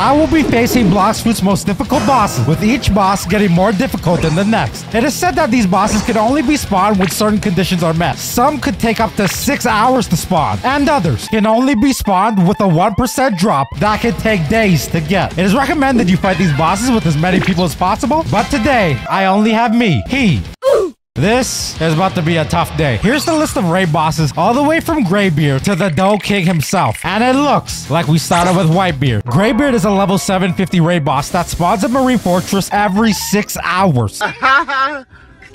I will be facing Blox most difficult bosses, with each boss getting more difficult than the next. It is said that these bosses can only be spawned when certain conditions are met. Some could take up to 6 hours to spawn, and others can only be spawned with a 1% drop that can take days to get. It is recommended you fight these bosses with as many people as possible, but today, I only have Mihi, this is about to be a tough day. Here's the list of raid bosses all the way from Greybeard to the Dough King himself. And it looks like we started with Whitebeard. Greybeard is a level 750 raid boss that spawns at Marine Fortress every six hours.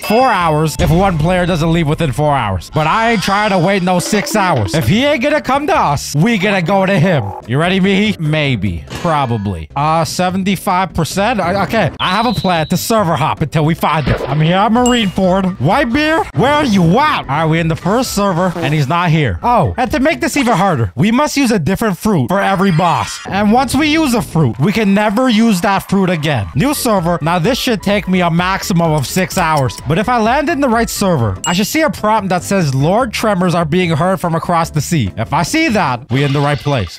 Four hours if one player doesn't leave within four hours. But I ain't trying to wait no six hours. If he ain't gonna come to us, we gonna go to him. You ready, Mihi? Maybe. Probably. Uh, 75%? Uh, Okay, I have a plan to server hop until we find him. I'm here at Marineford. Whitebeard, where are you at? All right, we in the first server, and he's not here. Oh, and to make this even harder, we must use a different fruit for every boss. And once we use a fruit, we can never use that fruit again. New server. Now, this should take me a maximum of six hours. But if I land in the right server, I should see a prompt that says Lord Tremors are being heard from across the sea. If I see that, we in the right place.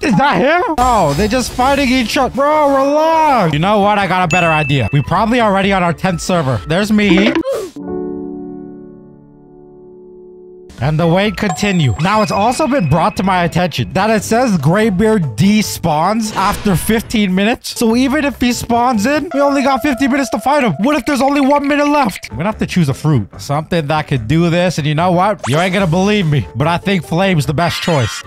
Is that him? Oh, they're just fighting each other. Bro, relax. You know what? I got a better idea. We probably already on our 10th server. There's me. And the wait continue. Now it's also been brought to my attention that it says Greybeard despawns after 15 minutes. So even if he spawns in, we only got 50 minutes to fight him. What if there's only one minute left? We're gonna have to choose a fruit. Something that could do this. And you know what? You ain't gonna believe me, but I think Flame's the best choice.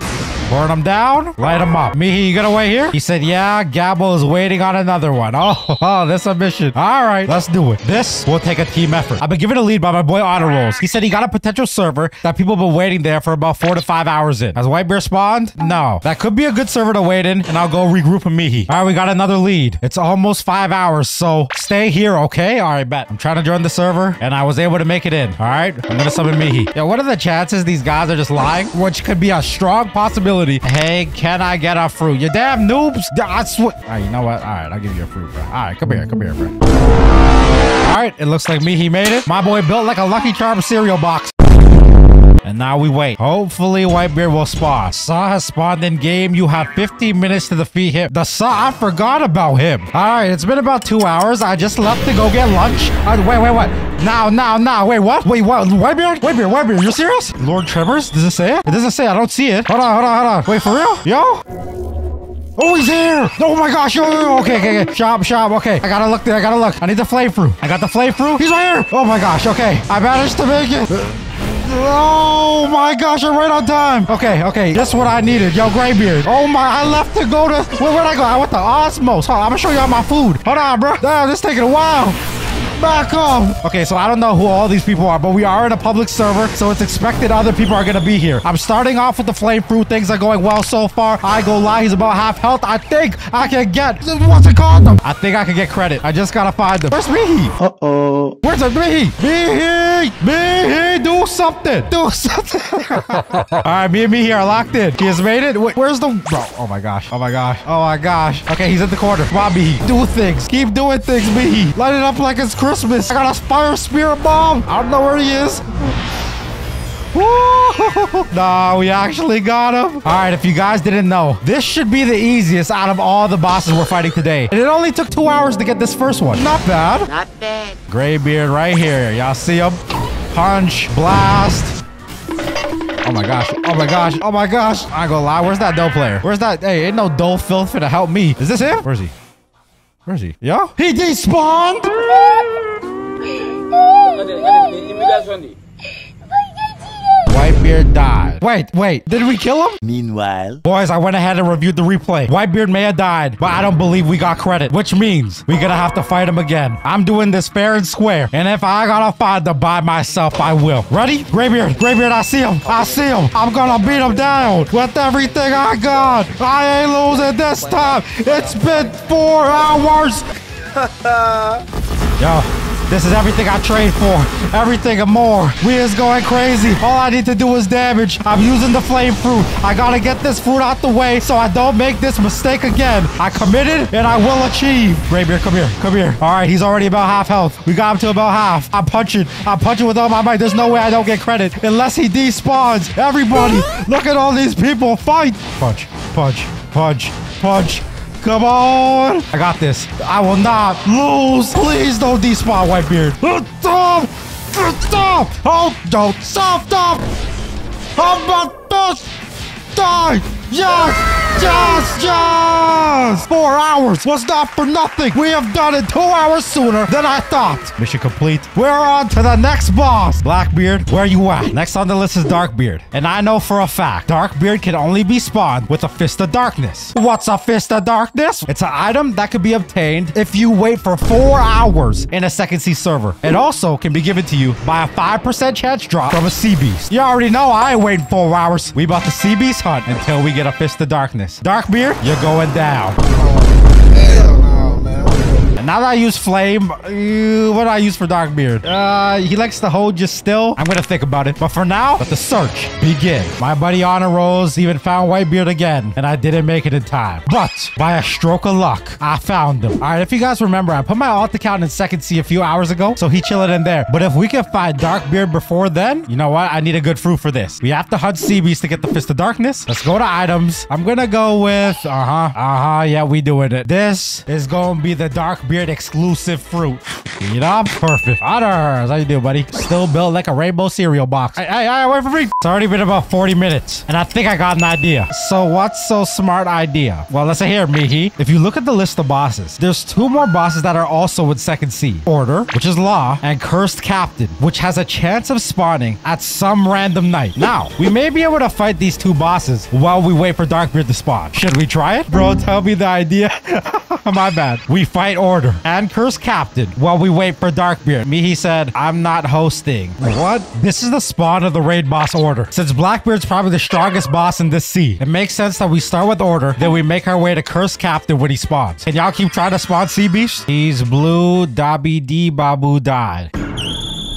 Burn him down, light him up. Mihi, you gonna wait here? He said, yeah, Gabble is waiting on another one. Oh, oh, this a mission. All right, let's do it. This will take a team effort. I've been given a lead by my boy Honor Rolls. He said he got a potential server that people have been waiting there for about four to five hours in. Has Whitebeard spawned? No. That could be a good server to wait in, and I'll go regroup with Mihi. All right, we got another lead. It's almost five hours, so stay here, okay? All right, bet. I'm trying to join the server, and I was able to make it in. All right, I'm gonna summon Mihi. Yeah, what are the chances these guys are just lying? Which could be a strong possibility. Hey, can I get a fruit? You damn noobs. I swear. All right, you know what? All right, I'll give you a fruit, bro. All right, come here, come here, bro. All right, it looks like me. He made it. My boy built like a Lucky Charm cereal box. And now we wait. Hopefully Whitebeard will spawn. Saw has spawned in game. You have 15 minutes to defeat him. The Saw, I forgot about him. All right, it's been about two hours. I just left to go get lunch. Uh, wait, wait, what? Now, now, now. Wait, what? Wait, what? Whitebeard? Whitebeard, Whitebeard, you serious? Lord Tremors? Does it say it? It doesn't say it. I don't see it. Hold on, hold on, hold on. Wait, for real? Yo? Oh, he's here! Oh my gosh! Yo. Okay, okay, okay. Shop, shop. Okay, I gotta look there. I gotta look. I need the flame fruit. I got the flame fruit. He's right here. Oh my gosh. Okay, I managed to make it. Oh my gosh, I'm right on time. Okay, okay, that's what I needed. Yo, Greybeard. Oh my, I left to go to, where, where'd I go? I went to Osmos. Hold on, I'm gonna show you all my food. Hold on, bro. Damn, this taking a while. Back up. Okay, so I don't know who all these people are, but we are in a public server, so it's expected other people are gonna be here. I'm starting off with the flame fruit. Things are going well so far. I go lie, he's about half health. I think I can get, what's it called? I think I can get credit. I just gotta find them. Where's Mihi? Uh-oh. Where's the Mihi? Mihi! Mihi! Do something! Do something! All right, me and Mihi are locked in. He has made it. Wait, where's the... Bro, oh my gosh. Oh my gosh. Oh my gosh. Okay, he's in the corner. Come on, Mihi. Do things. Keep doing things, Mihi. Light it up like it's Christmas. I got a fire spirit bomb. I don't know where he is. No, we actually got him. All right, if you guys didn't know, this should be the easiest out of all the bosses we're fighting today. And it only took two hours to get this first one. Not bad. Not bad. Greybeard right here. Y'all see him? Punch, blast. Oh my gosh. Oh my gosh. Oh my gosh. I ain't gonna lie. Where's that dough player? Where's that? Hey, ain't no dough filth finna help me. Is this him? Where's he? Where's he? Yo? He despawned? Whitebeard died. Wait, wait. Did we kill him? Meanwhile, Boys, I went ahead and reviewed the replay. Whitebeard may have died, but I don't believe we got credit, which means we're gonna have to fight him again. I'm doing this fair and square, and if I gotta fight him by myself, I will. Ready? Graybeard, Graybeard, I see him. I see him. I'm gonna beat him down with everything I got. I ain't losing this time. It's been four hours. Yo, this is everything I trade for. Everything and more. We is going crazy. All I need to do is damage. I'm using the flame fruit. I gotta get this fruit out the way so I don't make this mistake again. I committed and I will achieve. Greybeard, come here. Come here. All right, he's already about half health. We got him to about half. I'm punching. I'm punching with all my might. There's no way I don't get credit unless he despawns. Everybody, look at all these people fight. Punch, punch, Punch. Punch. Come on. I got this. I will not lose. Please don't despawn, Whitebeard. Stop. Stop. Oh, don't. Stop. Stop. I'm about to die. Yes. Yes. Yes. Four hours was not for nothing. We have done it two hours sooner than I thought. Mission complete. We're on to the next boss. Blackbeard, where you at? Next on the list is Darkbeard. And I know for a fact, Darkbeard can only be spawned with a Fist of Darkness. What's a Fist of Darkness? It's an item that can be obtained if you wait for four hours in a second Sea server. It also can be given to you by a 5% chance drop from a Sea Beast. You already know I ain't waiting four hours. We about to Sea Beast hunt until we get a Fist of Darkness. Darkbeard, you're going down. Now that I use Flame, uh, what do I use for Darkbeard? Uh, he likes to hold you still. I'm gonna think about it. But for now, let the search begin. My buddy Honor Rose even found Whitebeard again, and I didn't make it in time. But by a stroke of luck, I found him. All right, if you guys remember, I put my alt account in second Sea a few hours ago, so he chilling in there. But if we can find Darkbeard before then, you know what? I need a good fruit for this. We have to hunt sea beast to get the Fist of Darkness. Let's go to items. I'm gonna go with, uh-huh, uh-huh, yeah, we doing it. This is gonna be the Darkbeard exclusive fruit. You know, I'm perfect. Otters, how you doing, buddy? Still built like a rainbow cereal box. Hey, hey, hey, wait for me. It's already been about 40 minutes, and I think I got an idea. So what's so smart idea? Well, listen here, Mihi. If you look at the list of bosses, there's two more bosses that are also in second Sea. Order, which is Law, and Cursed Captain, which has a chance of spawning at some random night. Now, we may be able to fight these two bosses while we wait for Darkbeard to spawn. Should we try it? Bro, tell me the idea. My bad. We fight Order and Cursed Captain while we wait for Darkbeard. Mihi said, I'm not hosting. What? This is the spawn of the raid boss Order. Since Blackbeard's probably the strongest boss in this sea, it makes sense that we start with Order, then we make our way to Cursed Captain when he spawns. Can y'all keep trying to spawn Sea Beast? He's blue, Dabi Dee Babu died.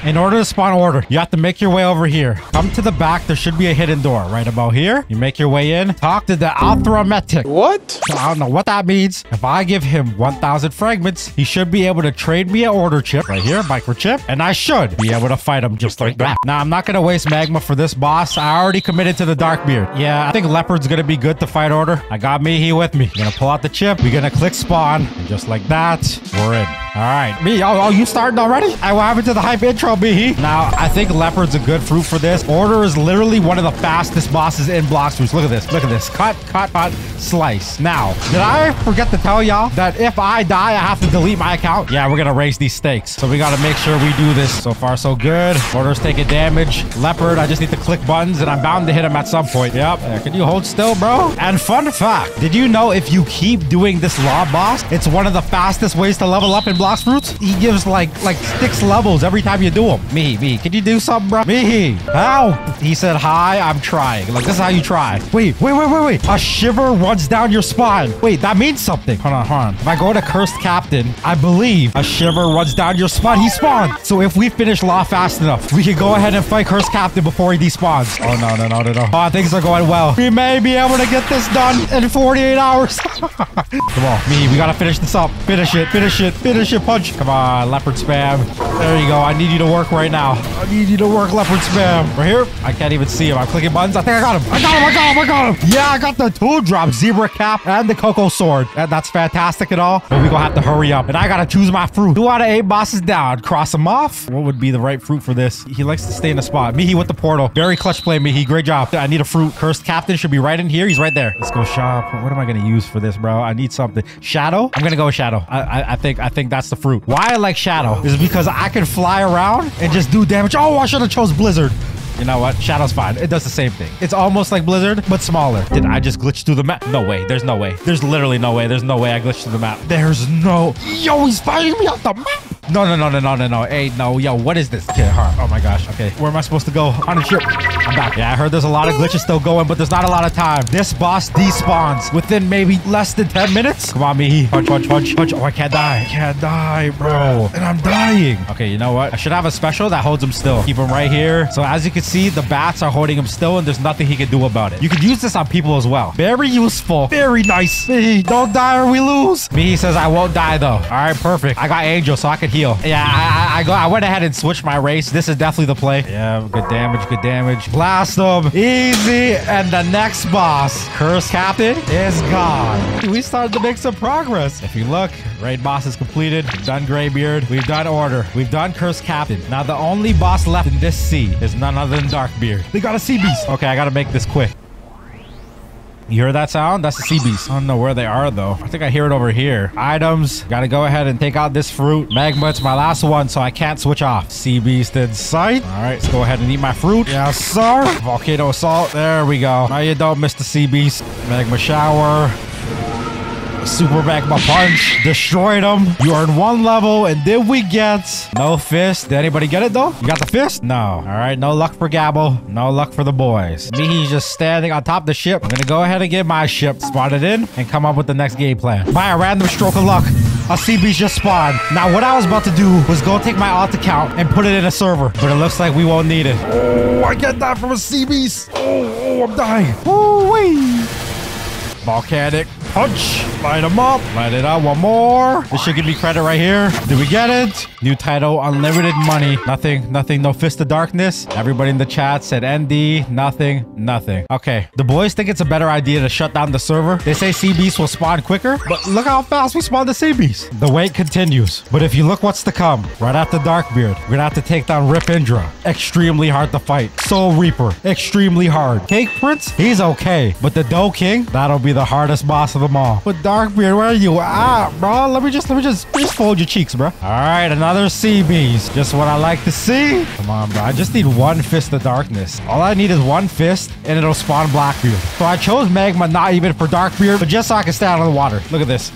In order to spawn order, you have to make your way over here. Come to the back. There should be a hidden door right about here. You make your way in. Talk to the Althrametic. What? So I don't know what that means. If I give him 1,000 fragments, he should be able to trade me an order chip right here, microchip, and I should be able to fight him just like that. Now, I'm not going to waste magma for this boss. I already committed to the Darkbeard. Yeah, I think Leopard's going to be good to fight order. I got Mihi with me. I'm going to pull out the chip. We're going to click spawn. And just like that, we're in. All right. Me, oh, oh you starting already? I what happened to the hype intro, Mihi? Now, I think Leopard's a good fruit for this. Order is literally one of the fastest bosses in Fruits. Look at this. Look at this. Cut, cut, cut, slice. Now, did I forget to tell y'all that if I die, I have to delete my account? Yeah, we're going to raise these stakes. So we got to make sure we do this. So far, so good. Order's taking damage. Leopard, I just need to click buttons, and I'm bound to hit him at some point. Yep. Can you hold still, bro? And fun fact, did you know if you keep doing this law boss, it's one of the fastest ways to level up in Fruits? He gives like like six levels every time you do him. Me, me, can you do something, bro? Me, how? He said, hi, I'm trying. Like, this is how you try. Wait, wait, wait, wait, wait. A shiver runs down your spine. Wait, that means something. Hold on, hold on. If I go to Cursed Captain, I believe a shiver runs down your spine. He spawned. So if we finish Law fast enough, we can go ahead and fight Cursed Captain before he despawns. Oh, no, no, no, no, no. Oh, things are going well. We may be able to get this done in 48 hours. Come on, me. We gotta finish this up. Finish it. Finish it. Finish it. Punch. Come on, leopard spam. There you go. I need you to work right now. I need you to work leopard spam. Right here. I can't even see him. I'm clicking buttons. I think I got him. I got him. I got him. I got him. Yeah, I got the two drop, zebra cap, and the cocoa sword. And that's fantastic and all. But we gonna have to hurry up. And I gotta choose my fruit. Two out of eight bosses down. Cross them off. What would be the right fruit for this? He likes to stay in the spot. Mihi with the portal. Very clutch play, Mihi. Great job. I need a fruit. Cursed captain should be right in here. He's right there. Let's go shop. What am I gonna use for this, bro? I need something. Shadow? I'm gonna go with shadow. I, I, I think I think that's the fruit. Why I like shadow is because I can fly around and just do damage. Oh, I should have chose blizzard. You know what? Shadow's fine. It does the same thing. It's almost like Blizzard, but smaller. Did I just glitch through the map? No way. There's no way. There's literally no way. There's no way I glitched through the map. There's no... Yo, he's fighting me off the map. No, no, no, no, no, no, no. Hey, no. Yo, what is this? Okay, huh. Oh my gosh. Okay, where am I supposed to go? On the ship. I'm back. Yeah, I heard there's a lot of glitches still going, but there's not a lot of time. This boss despawns within maybe less than 10 minutes. Come on, Mihi. Punch, punch, punch, punch. Oh, I can't die. I can't die, bro. And I'm dying. Okay, you know what? I should have a special that holds him still. Keep him right here. So as you can see, the bats are holding him still, and there's nothing he can do about it. You could use this on people as well. Very useful. Very nice. Mihi, don't die or we lose. Mihi says I won't die, though. All right, perfect. I got Angel, so I can heal. Yeah, I, I, I, go, I went ahead and switched my race. This is definitely the play. Yeah, good damage, good damage. Blast them. Easy. And the next boss, Curse Captain, is gone. We started to make some progress. If you look, raid boss is completed. We've done Graybeard. We've done Order. We've done Curse Captain. Now the only boss left in this sea is none other than Darkbeard. They got a sea beast. Okay, I gotta make this quick. You hear that sound? That's the sea beast. I don't know where they are though. I think I hear it over here. Items. Gotta go ahead and take out this fruit. Magma, it's my last one, so I can't switch off. Sea beast in sight. All right, let's go ahead and eat my fruit. Yes, sir. Volcano assault. There we go. Now you don't miss the sea beast. Magma shower. Super Magma Punch. Destroyed him. You earned one level. And then we get no fist? Did anybody get it though? You got the fist? No. All right. No luck for Gabble. No luck for the boys. Mihi's just standing on top of the ship. I'm going to go ahead and get my ship spotted in and come up with the next game plan. By a random stroke of luck, a sea beast just spawned. Now, what I was about to do was go take my alt account and put it in a server, but it looks like we won't need it. Oh, I get that from a sea beast. Oh, oh I'm dying. Oh, wait. Volcanic punch. Light him up. Light it up. One more. This should give me credit right here. Did we get it? New title, unlimited money. Nothing, nothing, no fist of darkness. Everybody in the chat said ND. Nothing, nothing. Okay. The boys think it's a better idea to shut down the server. They say sea beasts will spawn quicker, but look how fast we spawn the sea beast. The wait continues. But if you look what's to come, right after Darkbeard, we're gonna have to take down Rip Indra. Extremely hard to fight. Soul Reaper, extremely hard. Cake Prince, he's okay. But the Dough King, that'll be the hardest boss of them all. But Darkbeard, where are you at, bro? Let me just, let me just, just fold your cheeks, bro. All right, another sea beast. Just what I like to see. Come on, bro. I just need one fist of darkness. All I need is one fist, and it'll spawn Blackbeard. So I chose Magma not even for Darkbeard, but just so I can stay out of the water. Look at this.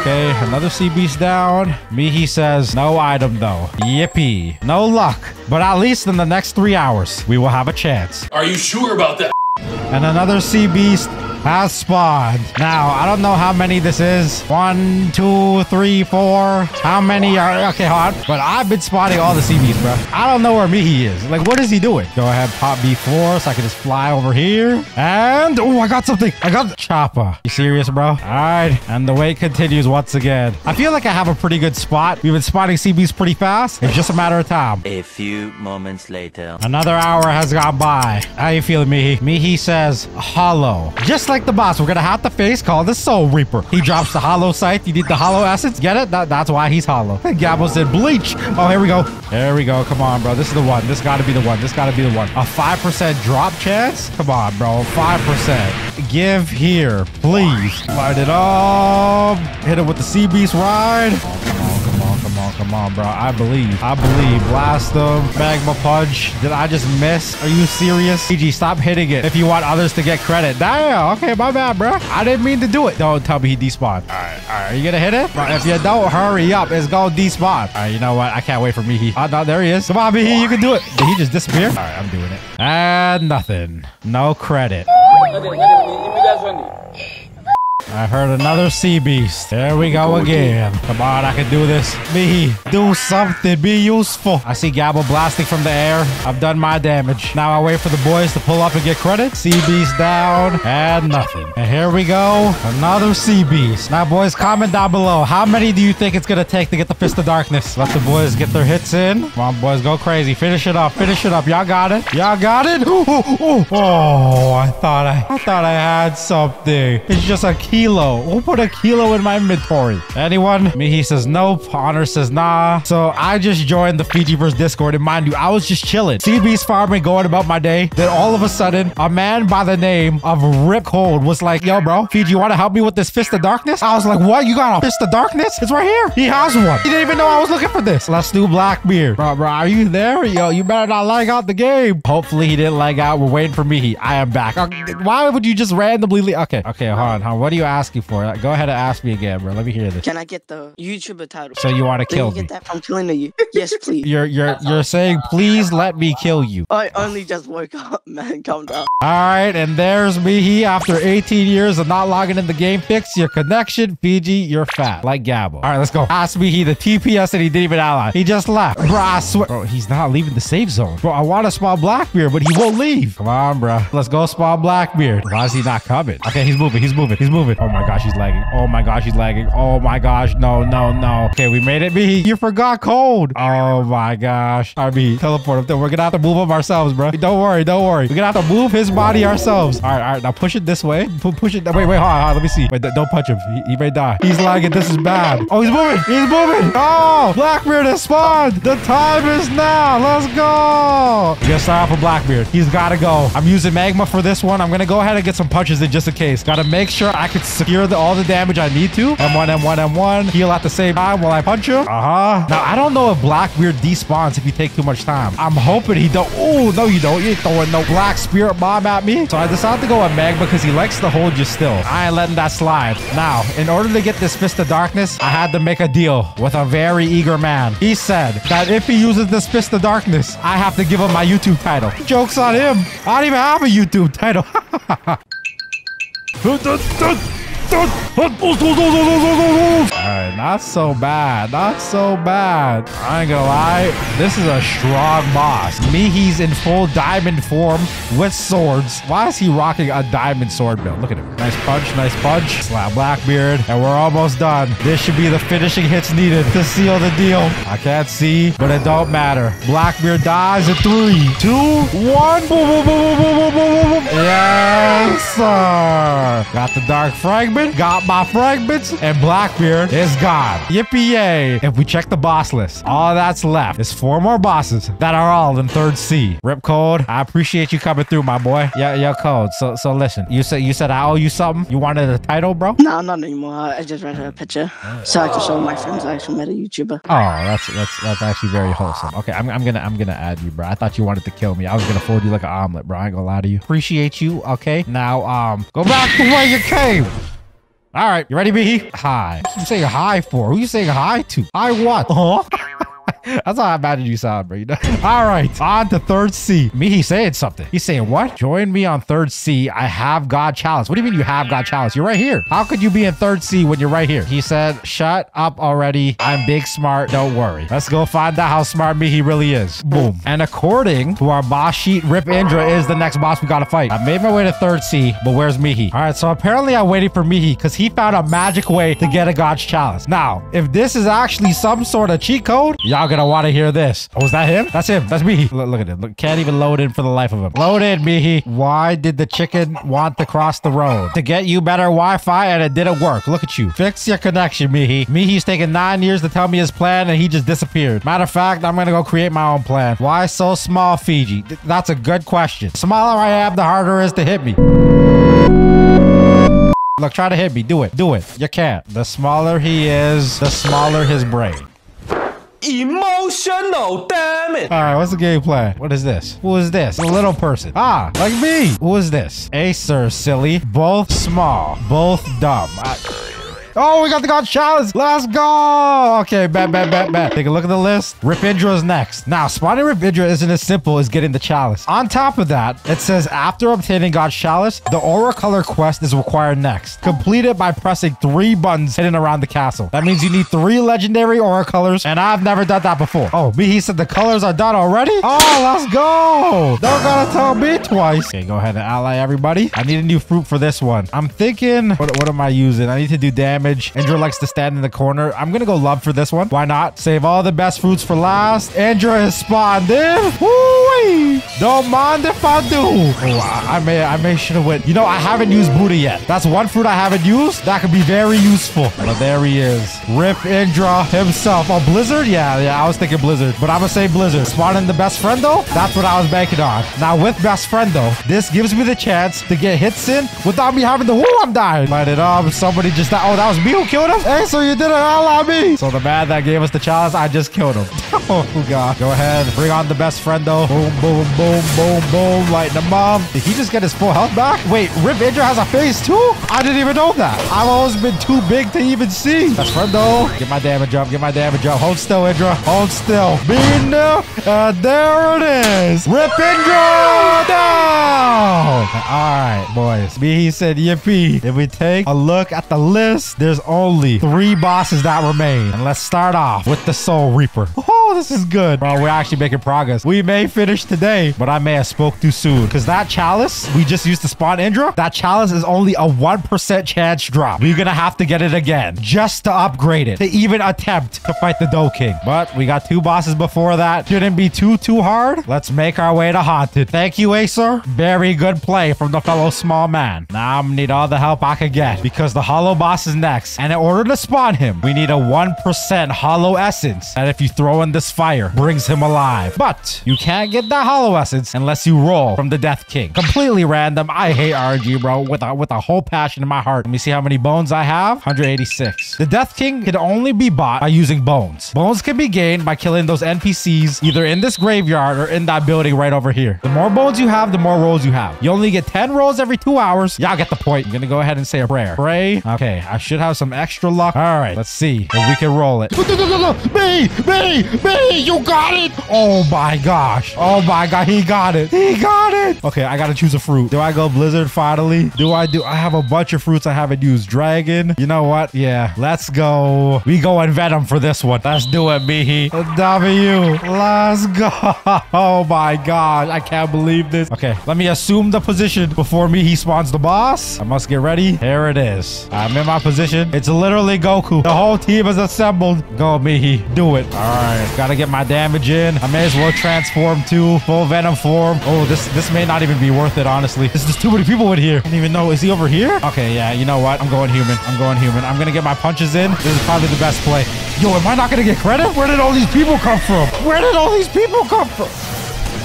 Okay, another sea beast down. Mihi says, no item though. Yippee. No luck. But at least in the next three hours, we will have a chance. Are you sure about that? And another sea beast has spawned. Now, I don't know how many this is. One, two, three, four. How many are... Okay, hold on. But I've been spotting all the beasts, bro. I don't know where Mihi is. Like, what is he doing? Go ahead, pop V4 so I can just fly over here. And... Oh, I got something. I got... Chopper. You serious, bro? All right. And the wait continues once again. I feel like I have a pretty good spot. We've been spotting beasts pretty fast. It's just a matter of time. A few moments later. Another hour has gone by. How you feeling, Mihi? Mihi says, hollow. Just like the boss, we're gonna have to face call the Soul Reaper. He drops the hollow scythe. You need the hollow essence. Get it? That, that's why he's hollow. Gabble said bleach. Oh, here we go. There we go. Come on, bro. This is the one. This gotta be the one. This gotta be the one. A 5% drop chance? Come on, bro. 5%. Give here, please. Light it up. Hit it with the sea beast ride. Come on, bro. I believe. I believe. Blast them. Magma punch. Did I just miss? Are you serious? PG, stop hitting it if you want others to get credit. Damn. Okay, my bad, bro. I didn't mean to do it. Don't tell me he despawned. All right, all right. Are you gonna hit it? Bro, if you don't hurry up, it's gonna despawn. All right, you know what? I can't wait for Mihi. Oh, ah, no, there he is. Come on, Mihi. You can do it. Did he just disappear? All right, I'm doing it. And nothing. No credit. I heard another sea beast. There we go again. Come on, I can do this. Me, do something. Be useful. I see Gabble blasting from the air. I've done my damage. Now I wait for the boys to pull up and get credit. Sea beast down and nothing. And here we go. Another sea beast. Now, boys, comment down below. How many do you think it's going to take to get the Fist of Darkness? Let the boys get their hits in. Come on, boys. Go crazy. Finish it up. Finish it up. Y'all got it. Y'all got it. Ooh, ooh, ooh. Oh, I thought I, I thought I had something. It's just a kilo. We'll put a kilo in my inventory. Anyone? Mihi says nope. Honor says nah. So I just joined the Fijiverse Discord. And mind you, I was just chilling. Beast farming, going about my day. Then all of a sudden, a man by the name of Rip Cold was like, yo, bro, Fiji, you want to help me with this Fist of Darkness? I was like, what? You got a Fist of Darkness? It's right here. He has one. He didn't even know I was looking for this. Let's do Blackbeard. Bro, bro, are you there? Yo, you better not lag out the game. Hopefully he didn't lag out. We're waiting for Mihi. I am back. Okay, Why would you just randomly leave? Okay, okay, hold on, hold on. What are you asking for? Go ahead and ask me again, bro. Let me hear this. Can I get the YouTuber title? So you want to kill me? get that from killing you? Yes, please. You're you're you're saying please let me kill you. I only just woke up, man. Calm down. All right, and there's Mihi after 18 years of not logging in the game. Fix your connection, Fiji. You're fat, like Gabbo. All right, let's go. Ask Mihi the TPS and he didn't even ally. He just left, bro. I swear, bro. He's not leaving the safe zone, bro. I want to spawn Blackbeard, but he won't leave. Come on, bro. Let's go spawn Blackbeard. Why is he not coming? Okay, he's moving. He's moving. He's moving. Oh my gosh, he's lagging. Oh my gosh, he's lagging. Oh my gosh. No, no, no. Okay, we made it, me. You forgot cold. Oh my gosh. I mean, teleport up there. We're gonna have to move him ourselves, bro. Don't worry, don't worry. We're gonna have to move his body ourselves. All right, all right. Now push it this way. Pu- push it. Wait, wait, hold on, hold on. Let me see. Wait, don't punch him. He, he may die. He's lagging. This is bad. Oh, he's moving. He's moving. Oh, Blackbeard has spawned. The time is now. Let's go. We're gonna start off with Blackbeard. He's gotta go. I'm using magma for this one. I'm gonna go ahead and get some punches in just in case. Gotta make sure I can secure the, all the damage I need to. M1, M1, M1. Heal at the same time while I punch him. Uh-huh. Now, I don't know if Blackbeard despawns if you take too much time. I'm hoping he don't. Oh, no, you don't. You ain't throwing no black spirit bomb at me. So I decided to go with Magma because he likes to hold you still. I ain't letting that slide. Now, in order to get this Fist of Darkness, I had to make a deal with a very eager man. He said that if he uses this Fist of Darkness, I have to give him my YouTube title. Joke's on him. I don't even have a YouTube title. Das, das, Alright, not so bad. Not so bad. I ain't gonna lie. This is a strong boss. Mihi's in full diamond form with swords. Why is he rocking a diamond sword build? Look at him. Nice punch, nice punch. Slap Blackbeard. And we're almost done. This should be the finishing hits needed to seal the deal. I can't see, but it don't matter. Blackbeard dies in three, two, one. Yes, sir. Got the dark fragment. Got my fragments. And Blackbeard is gone. Yippee yay. If we check the boss list, all that's left is four more bosses that are all in third Sea. Rip Code, I appreciate you coming through, my boy. Yeah, yeah, Code. So so listen, you said you said I owe you something. You wanted a title, bro? No, not anymore. I just read her picture so I can show my friends I actually met a YouTuber. Oh, that's that's that's actually very wholesome. Okay, I'm, I'm gonna I'm gonna add you, bro. I thought you wanted to kill me. I was gonna fold you like an omelet, bro. I ain't gonna lie to you. Appreciate you. Okay, now um, go back to where you came. All right, you ready, B? Hi. What you saying hi for? Who you saying hi to? Hi what? Huh? That's how I imagine you sound, bro. All right, on to third Sea. Me, he's saying something. He's saying, what? Join me on third Sea. I have God Chalice. What do you mean you have God Chalice? You're right here. How could you be in third Sea when you're right here? He said, shut up already. I'm big smart. Don't worry. Let's go find out how smart Mihi really is. Boom. And according to our boss sheet, Rip Indra is the next boss we gotta fight. I made my way to third Sea, but where's Mihi? All right, so apparently I'm waiting for Mihi because he found a magic way to get a God's Chalice. Now, if this is actually some sort of cheat code, y'all gonna want to hear this. Oh, is that him? That's him. That's Mihi. Look, look at it. Look, can't even load in for the life of him. Load in, Mihi. Why did the chicken want to cross the road? To get you better Wi-Fi and it didn't work. Look at you. Fix your connection, Mihi. Mihi's taking nine years to tell me his plan and he just disappeared. Matter of fact, I'm gonna go create my own plan. Why so small, Fiji? Th- That's a good question. The smaller I am, the harder it is to hit me. Look, try to hit me. Do it. Do it. You can't. The smaller he is, the smaller his brain. Emotional, damn it! All right, what's the game plan? What is this? Who is this? A little person. Ah, like me. Who is this? Acer, silly. Both small. Both dumb. I- Oh, we got the God Chalice. Let's go. Okay, bet, bet, bet, bet. Take a look at the list. Rip Indra is next. Now, spawning Rip Indra isn't as simple as getting the chalice. On top of that, it says after obtaining God Chalice, the Aura Color quest is required next. Complete it by pressing three buttons hidden around the castle. That means you need three legendary Aura Colors, and I've never done that before. Oh, Mihi said the colors are done already? Oh, let's go. Don't gotta tell me twice. Okay, go ahead and ally everybody. I need a new fruit for this one. I'm thinking, what, what am I using? I need to do damage. Indra likes to stand in the corner. I'm gonna go love for this one. Why not? Save all the best fruits for last. Indra has spawned in. Don't mind if I do. Oh, I, may, I may should have went. You know, I haven't used Buddha yet. That's one fruit I haven't used. That could be very useful. But there he is. Rip Indra himself. Oh, Blizzard? Yeah, yeah, I was thinking Blizzard. But I'm gonna say Blizzard. Spawning the best friend though? That's what I was banking on. Now with best friend though, this gives me the chance to get hits in without me having to, whoo, I'm dying. Light it up. Somebody just died. Oh, that was me who killed him? Hey, so you didn't ally me. So the man that gave us the chalice, I just killed him. oh, God. Go ahead. Bring on the best friend though. Boom, boom, boom, boom, boom. Lighten him up. Did he just get his full health back? Wait, Rip Indra has a face, too? I didn't even know that. I've always been too big to even see. Best friend though. Get my damage up. Get my damage up. Hold still, Indra. Hold still. Being there. And there it is. Rip Indra down. All right, boys. Mihi said, yippee. If we take a look at the list, there's only three bosses that remain. And let's start off with the Soul Reaper. Oh, Oh, this is good. Bro, we're actually making progress. We may finish today, but I may have spoke too soon. Because that chalice we just used to spawn Indra, that chalice is only a 1% chance drop. We're gonna have to get it again just to upgrade it, to even attempt to fight the Dough King. But we got two bosses before that. Shouldn't be too, too hard. Let's make our way to Haunted. Thank you, Acer. Very good play from the fellow small man. Now I'm need all the help I can get because the hollow boss is next. And in order to spawn him, we need a 1% hollow essence. And if you throw in this fire, brings him alive. But you can't get that hollow essence unless you roll from the Death King. Completely random. I hate RNG, bro, with a, with a whole passion in my heart. Let me see how many bones I have. 186. The Death King can only be bought by using bones. Bones can be gained by killing those NPCs either in this graveyard or in that building right over here. The more bones you have, the more rolls you have. You only get 10 rolls every two hours. Y'all get the point. I'm gonna go ahead and say a prayer. Pray. Okay, I should have some extra luck. All right, let's see if we can roll it. Me, me, me, you got it. Oh my gosh. Oh my god, he got it. He got it. Okay, I gotta choose a fruit. Do I go Blizzard finally? Do I do? I have a bunch of fruits I haven't used. Dragon. You know what? Yeah, let's go. We go in Venom for this one. Let's do it, Mihi. W. Let's go. Oh my god, I can't believe this. Okay, let me assume the position before Mihi spawns the boss. I must get ready. Here it is. I'm in my position. It's literally Goku. The whole team is assembled. Go, Mihi. Do it. All right, gotta get my damage in. I may as well transform to full Venom form. Oh, this this may not even be worth it, honestly. There's just too many people in here. I don't even know. Is he over here? Okay, yeah, you know what? I'm going human. I'm going human. I'm gonna get my punches in. This is probably the best play. Yo, am I not gonna get credit? Where did all these people come from? Where did all these people come from?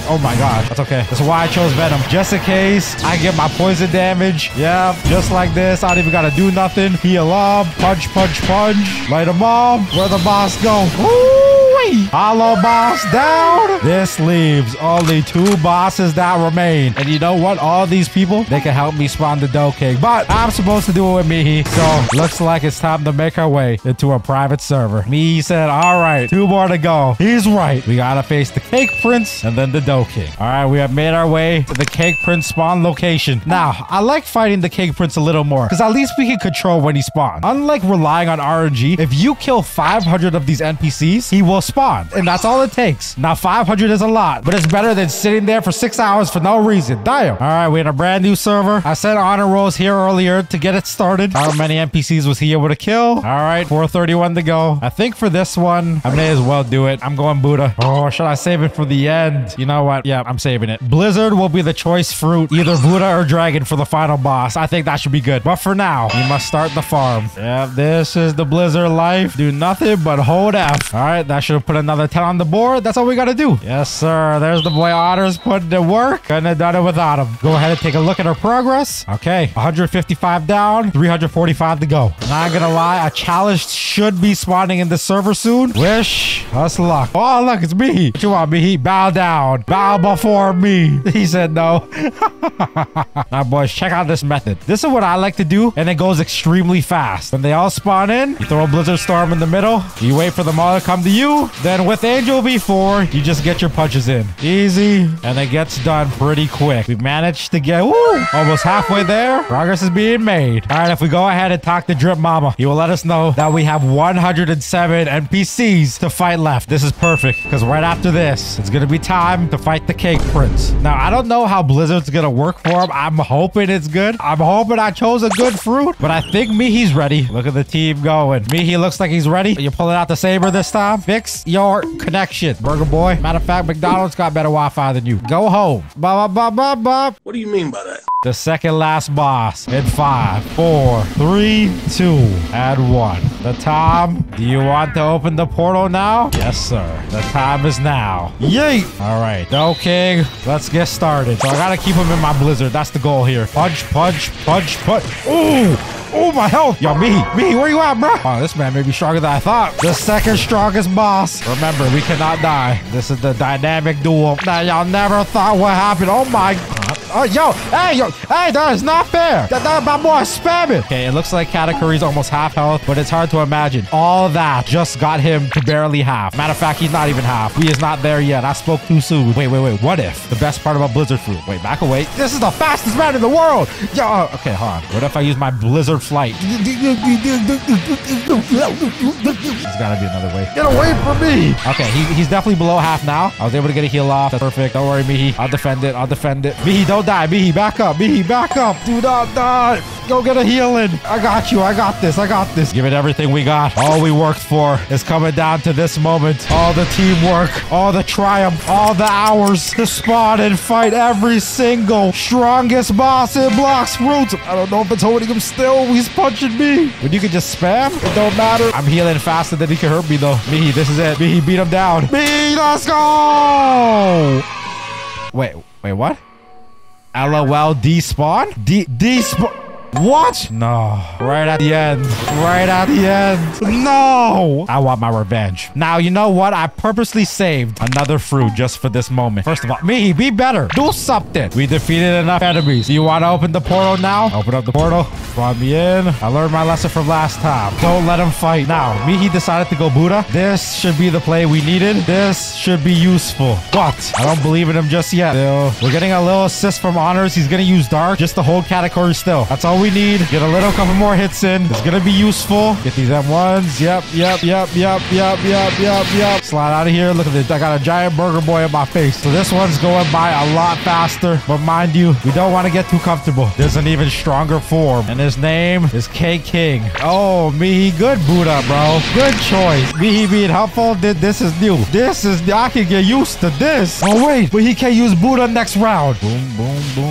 Oh my god. That's okay. That's why I chose Venom. Just in case I get my poison damage. Yeah, just like this. I don't even gotta do nothing. Heal up. Punch, punch, punch. Light them up. Where the boss go? Ooh-wee. Hollow boss down. This leaves only two bosses that remain. And you know what? All these people, they can help me spawn the Dough King. But I'm supposed to do it with Mihi. So looks like it's time to make our way into a private server. Mihi said, all right, two more to go. He's right. We gotta face the Cake Prince and then the Dough King. All right, we have made our way to the Cake Prince spawn location. Now, I like fighting the Cake Prince a little more because at least we can control when he spawns. Unlike relying on RNG, if you kill 500 of these NPCs, he will spawn. And that's all it takes. Now, 500 is a lot, but it's better than sitting there for six hours for no reason. Damn. All right, we're in a brand new server. I said honor rolls here earlier to get it started. How many NPCs was he able to kill? All right, 431 to go. I think for this one, I may as well do it. I'm going Buddha. Oh, should I save it for the end? You know what? Yeah, I'm saving it. Blizzard will be the choice fruit, either Buddha or Dragon for the final boss. I think that should be good. But for now, we must start the farm. Yeah, this is the Blizzard life. Do nothing but hold F. All right, that should put another 10 on the board. That's all we got to do. Yes, sir. There's the boy Otters putting to work. Couldn't have done it without him. Go ahead and take a look at our progress. Okay, 155 down, 345 to go. Not gonna lie, a challenge should be spawning in the server soon. Wish us luck. Oh, look, it's me. What you want, me? Bow down. Bow before me. He said no. now, boys, check out this method. This is what I like to do, and it goes extremely fast. When they all spawn in, you throw a Blizzard Storm in the middle. You wait for them all to come to you. Then with Angel V4, you just get your punches in. Easy. And it gets done pretty quick. We managed to get woo, almost halfway there. Progress is being made. All right, if we go ahead and talk to Drip Mama, he will let us know that we have 107 NPCs to fight left. This is perfect because right after this, it's going to be time to fight the Cake Prince. Now, I don't know how Blizzard's going to work for him. I'm hoping it's good. I'm hoping I chose a good fruit, but I think Mihi's ready. Look at the team going. Mihi looks like he's ready. You're pulling out the saber this time? Fix your connection, Burger Boy. Matter of fact, McDonald's got better Wi-Fi than you. Go home. Ba ba ba ba. What do you mean by that? The second last boss in five, four, three, two, and one. The time. Do you want to open the portal now? Yes, sir. The time is now. Yeet! All right. Dough King, let's get started. So I gotta keep him in my blizzard. That's the goal here. Punch, punch, punch, punch. Ooh! Oh, my health. Yo, me, me, where you at, bro? Oh, this man may be stronger than I thought. The second strongest boss. Remember, we cannot die. This is the dynamic duel that y'all never thought would happen. Oh, my. Oh, yo, hey, yo, hey, that is not fair. That, that my boy spamming. Okay, it looks like Katakuri's almost half health, but it's hard to imagine. All that just got him to barely half. Matter of fact, he's not even half. He is not there yet. I spoke too soon. Wait, wait, wait. What if? The best part about Blizzard Fruit. Wait, back away. This is the fastest man in the world. Yo, uh, okay, hold on. What if I use my Blizzard Flight? There's gotta be another way. Get away from me. Okay, he, he's definitely below half now. I was able to get a heal off. That's perfect. Don't worry, Mihi. I'll defend it. I'll defend it. Mihi, don't die. Mihi, back up. Mihi, back up. Do not die. Go get a healing. I got you. I got this. I got this. Give it everything we got. All we worked for is coming down to this moment. All the teamwork, all the triumph, all the hours to spawn and fight every single strongest boss in Blox Fruits. I don't know if it's holding him still. He's punching me. When you can just spam, it don't matter. I'm healing faster than he can hurt me though. Mihi, this is it. Mihi, beat him down. Mihi, let's go. Wait, wait, what? LOL despawn? D despawn. What? No. Right at the end. Right at the end. No. I want my revenge. Now, you know what? I purposely saved another fruit just for this moment. First of all, me, be better. Do something. We defeated enough enemies. Do you want to open the portal now? Open up the portal. Spawn me in. I learned my lesson from last time. Don't let him fight. Now, Mihi decided to go Buddha. This should be the play we needed. This should be useful. What? I don't believe in him just yet. Still, we're getting a little assist from Honors. He's going to use Dark just to hold Katakuri still. That's all we need. Get a little couple more hits in. It's going to be useful. Get these M1s. Yep, yep, yep, yep, yep, yep, yep, yep. Slide out of here. Look at this. I got a giant burger boy in my face. So this one's going by a lot faster. But mind you, we don't want to get too comfortable. There's an even stronger form. And his name is K King. Oh, Mihi. Good Buddha, bro. Good choice. Mihi being helpful. Th- This is new. This is, I can get used to this. Oh, wait. But he can't use Buddha next round. Boom, boom, boom.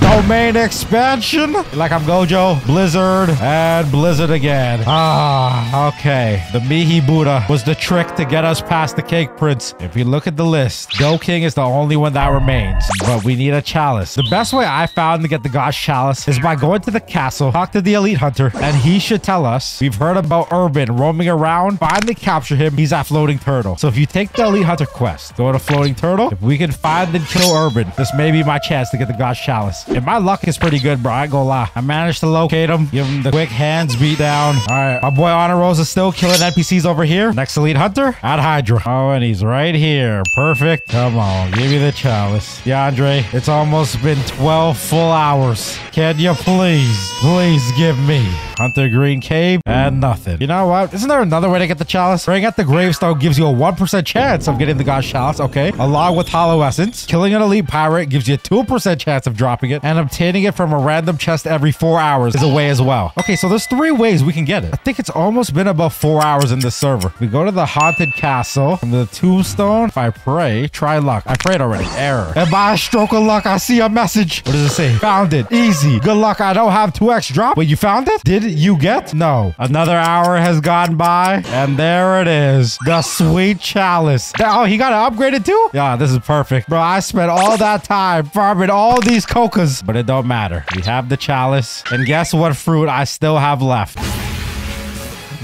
Domain expansion. Like I'm Gojo, Blizzard, and Blizzard again. Ah, okay. The Mihi Buddha was the trick to get us past the Cake Prince. If you look at the list, Dough King is the only one that remains. But we need a chalice. The best way I found to get the God's chalice is by going to the castle, talk to the elite hunter, and he should tell us. We've heard about Urban roaming around. Finally capture him. He's at Floating Turtle. So if you take the elite hunter quest, go to Floating Turtle. If we can find and kill Urban, this may be my chance to get the God's chalice. And my luck is pretty good, bro. I gonna lie. I managed to locate him, give him the quick hands beat down. All right, my boy Honor Rose is still killing NPCs over here. Next elite hunter at Hydra. Oh, and he's right here. Perfect. Come on, give me the chalice. DeAndre, it's almost been 12 full hours. Can you please, please give me Hunter Green Cave and nothing. You know what? Isn't there another way to get the chalice? Praying at the gravestone gives you a 1% chance of getting the God's chalice, okay? Along with Hollow Essence. Killing an elite pirate gives you a 2% chance of dropping it. And obtaining it from a random chest every four hours is a way as well. Okay, so there's three ways we can get it. I think it's almost been about four hours in this server. We go to the haunted castle from the tombstone. If I pray, try luck. I prayed already. Error. And by a stroke of luck, I see a message. What does it say? Found it. Easy. Good luck. I don't have 2x drop. Wait, you found it? Did you get? No. Another hour has gone by, and there it is. The sweet chalice. Oh, he got it upgraded too? Yeah, this is perfect. Bro, I spent all that time farming all these but it don't matter. We have the chalice, and guess what fruit I still have left?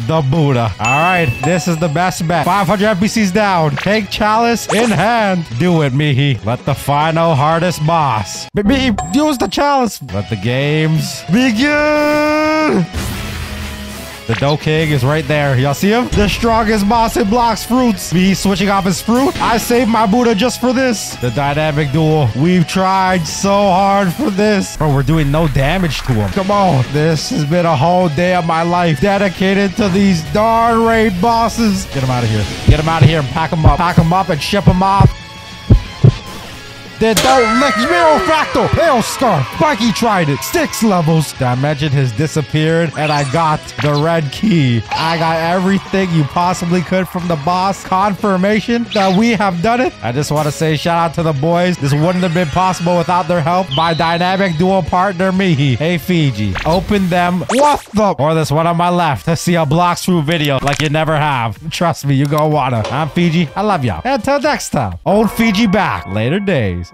The Buddha. All right, this is the best bet. 500 NPCs down. Take chalice in hand. Do it, Mihi. Let the final hardest boss. Mihi, use the chalice. Let the games begin. The Dough King is right there. Y'all see him? The strongest boss in Blox Fruits. Me switching off his fruit. I saved my Buddha just for this. The dynamic duel. We've tried so hard for this. Bro, we're doing no damage to him. Come on. This has been a whole day of my life dedicated to these darn raid bosses. Get him out of here. Get him out of here and pack him up. Pack him up and ship him off. Lick Mirror Fractal, Pale Scar, Spiky tried it, six levels. Dimension has disappeared, and I got the red key. I got everything you possibly could from the boss. Confirmation that we have done it. I just want to say shout out to the boys. This wouldn't have been possible without their help. My dynamic dual partner, Mihi. Hey, Fiji. Open them. What the? Or this one on my left to see a Blox Fruits video like you never have. Trust me, you gonna wanna. I'm Fiji. I love y'all. Until next time. Old Fiji back. Later days.